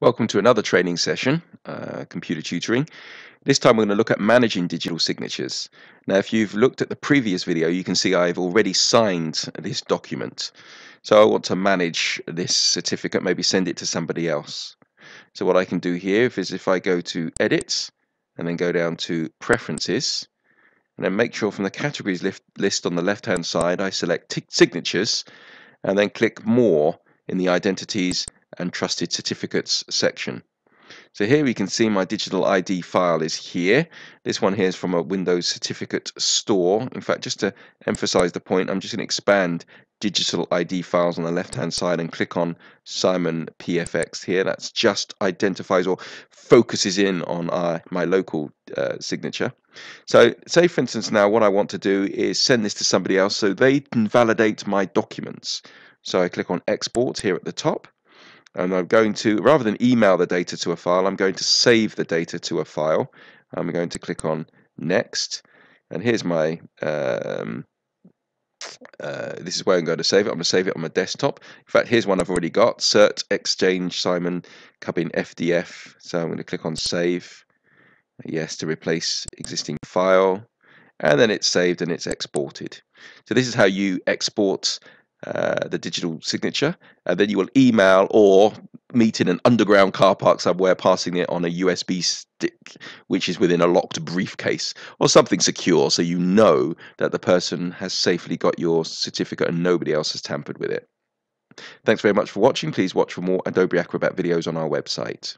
Welcome to another training session, uh, computer tutoring. This time we're going to look at managing digital signatures. Now if you've looked at the previous video you can see I've already signed this document. So I want to manage this certificate, maybe send it to somebody else. So what I can do here is if I go to edit and then go down to preferences and then make sure from the categories list on the left hand side I select signatures and then click more in the identities and trusted certificates section. So here we can see my digital ID file is here. This one here is from a Windows certificate store. In fact, just to emphasize the point, I'm just going to expand digital ID files on the left hand side and click on Simon PFX here. That's just identifies or focuses in on uh, my local uh, signature. So say for instance now what I want to do is send this to somebody else so they can validate my documents. So I click on export here at the top and I'm going to, rather than email the data to a file, I'm going to save the data to a file. I'm going to click on next and here's my um, uh, this is where I'm going to save it. I'm going to save it on my desktop. In fact, here's one I've already got. Cert Exchange Simon Cubbin FDF. So I'm going to click on Save. Yes, to replace existing file. And then it's saved and it's exported. So this is how you export uh, the digital signature, and then you will email or meet in an underground car park somewhere, passing it on a USB stick, which is within a locked briefcase or something secure, so you know that the person has safely got your certificate and nobody else has tampered with it. Thanks very much for watching. Please watch for more Adobe Acrobat videos on our website.